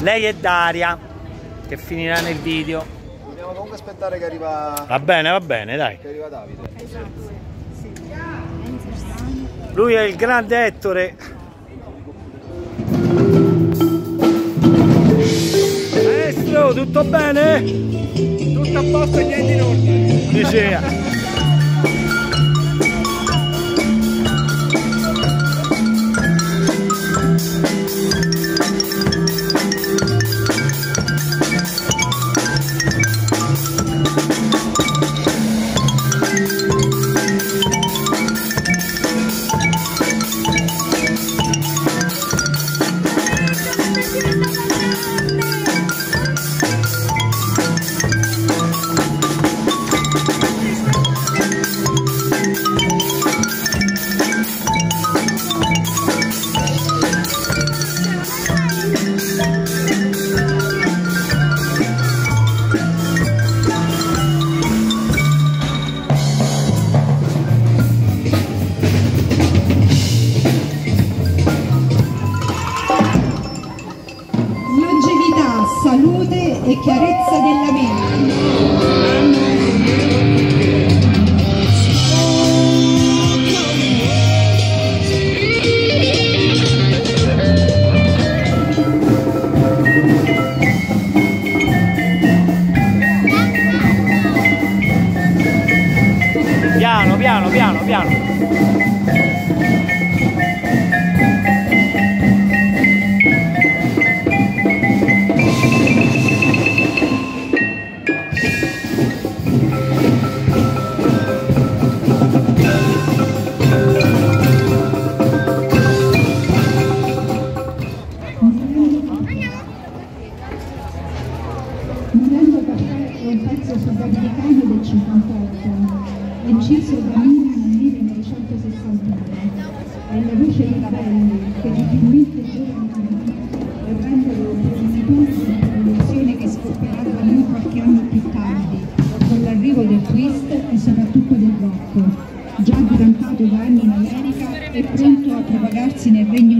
Lei è Daria, che finirà nel video. Dobbiamo comunque aspettare che arriva, Va bene, va bene, dai. che arriva Davide. Lui è il grande Ettore. Maestro, tutto bene? Tutto a posto e niente in ordine. Dice. E chiarezza della mente. 1958 e Circe Bramina nel 1961. È la luce di Capelli che diminuisce i giovani e rendono promotore di una produzione che scoppierà da lui qualche anno più tardi, con l'arrivo del twist e soprattutto del rock, già diventato da anni in America e pronto a propagarsi nel Regno